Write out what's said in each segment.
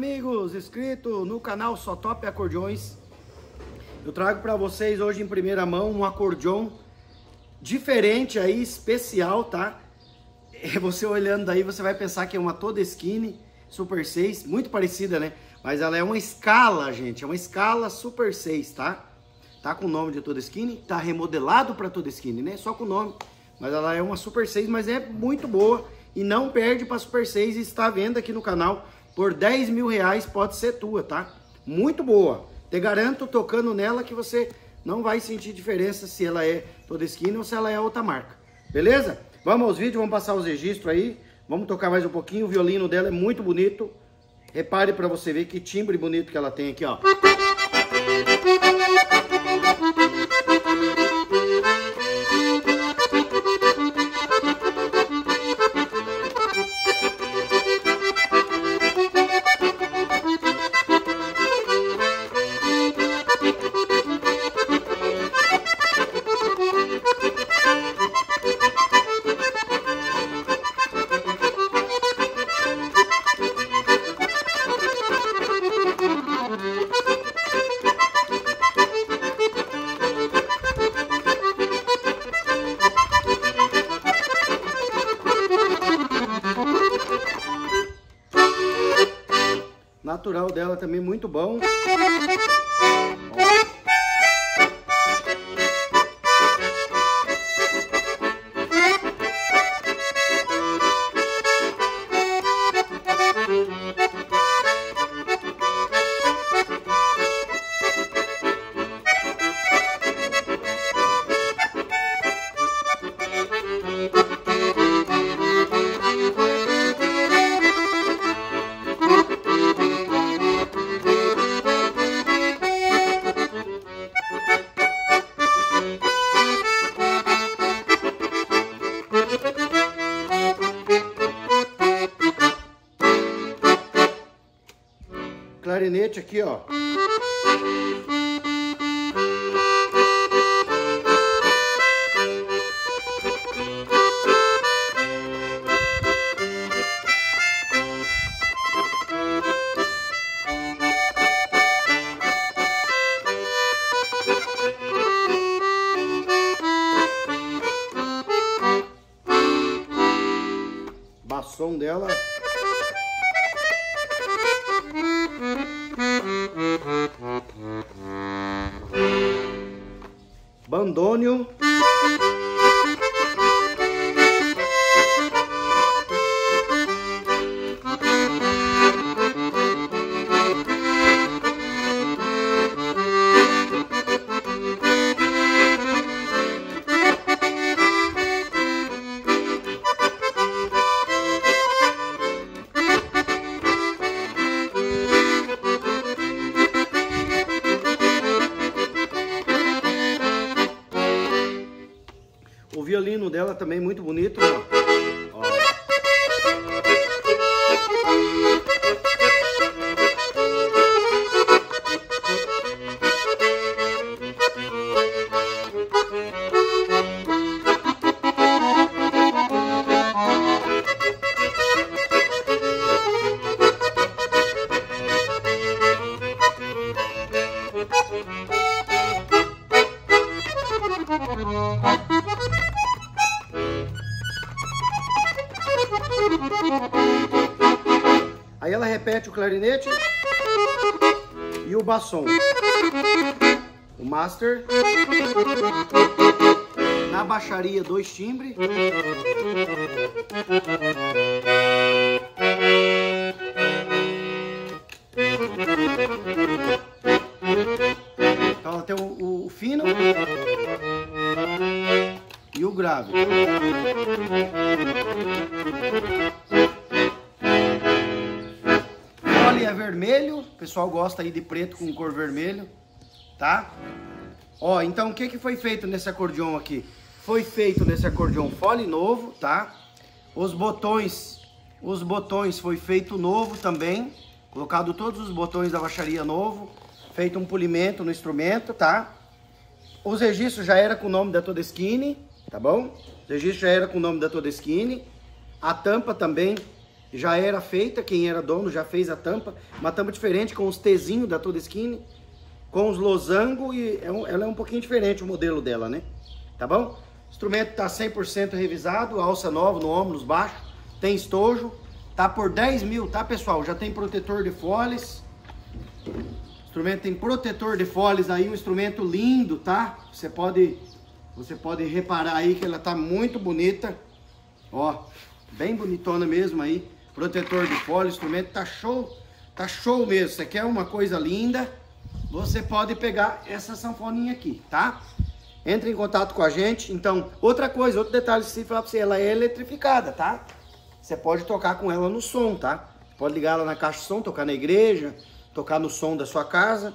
amigos, inscrito no canal Só Top Acordeões. Eu trago para vocês hoje em primeira mão um acordeão diferente aí, especial, tá? Você olhando daí, você vai pensar que é uma toda Super 6, muito parecida, né? Mas ela é uma escala, gente, é uma escala Super 6, tá? Tá com o nome de toda tá remodelado para toda né? Só com o nome. Mas ela é uma Super 6, mas é muito boa e não perde para Super 6 e está à venda aqui no canal por 10 mil reais, pode ser tua, tá? Muito boa. Te garanto, tocando nela, que você não vai sentir diferença se ela é toda esquina ou se ela é outra marca. Beleza? Vamos aos vídeos, vamos passar os registros aí. Vamos tocar mais um pouquinho. O violino dela é muito bonito. Repare para você ver que timbre bonito que ela tem aqui, ó. Natural dela também muito bom. Aqui, ó. Bassom dela Bandônio. Violino dela também muito bonito, ó. ó. Ela repete o clarinete e o bassom. O master. Na baixaria, dois timbres. Então ela tem o, o fino e o grave. É vermelho, o pessoal gosta aí de preto com cor vermelho, tá? Ó, então o que que foi feito nesse acordeão aqui? Foi feito nesse acordeão fole novo, tá? Os botões, os botões foi feito novo também, colocado todos os botões da baixaria novo, feito um polimento no instrumento, tá? Os registros já era com o nome da Todeschini, tá bom? O registro já era com o nome da Todeschini. A tampa também já era feita, quem era dono já fez a tampa, uma tampa diferente com os Tzinho da Toda Skin, com os losango e é ela é um pouquinho diferente o modelo dela, né? Tá bom? Instrumento tá 100% revisado, alça nova no ombro, nos baixos, tem estojo, tá por 10 mil, tá pessoal? Já tem protetor de foles, instrumento tem protetor de foles aí, um instrumento lindo, tá? Você pode, você pode reparar aí que ela tá muito bonita, ó, bem bonitona mesmo aí, protetor de foles, o instrumento tá show, tá show mesmo, você quer uma coisa linda, você pode pegar essa sanfoninha aqui, tá? Entre em contato com a gente. Então, outra coisa, outro detalhe, se falar pra você, ela é eletrificada, tá? Você pode tocar com ela no som, tá? Pode ligar ela na caixa de som, tocar na igreja, tocar no som da sua casa.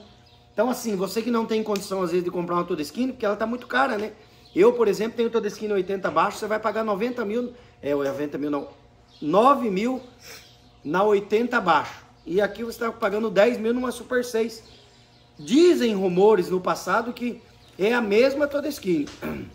Então, assim, você que não tem condição, às vezes, de comprar uma toda skin, porque ela tá muito cara, né? Eu, por exemplo, tenho toda skin 80 baixo, você vai pagar 90 mil, é, 90 mil não, 9 mil na 80 baixo. E aqui você está pagando 10 mil numa Super 6. Dizem rumores no passado que é a mesma toda skin.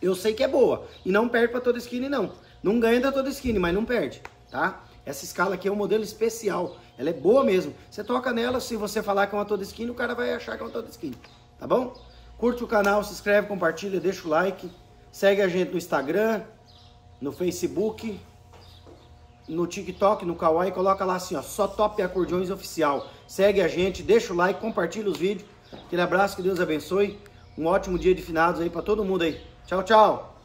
Eu sei que é boa. E não perde para toda skin, não. Não ganha da toda skin, mas não perde, tá? Essa escala aqui é um modelo especial. Ela é boa mesmo. Você toca nela, se você falar que é uma toda skin, o cara vai achar que é uma toda skin. Tá bom? Curte o canal, se inscreve, compartilha, deixa o like. Segue a gente no Instagram, no Facebook, no TikTok, no Kawaii. Coloca lá assim, ó, só Top Acordeões Oficial. Segue a gente, deixa o like, compartilha os vídeos. Aquele abraço, que Deus abençoe. Um ótimo dia de finados aí para todo mundo aí. Tchau, tchau.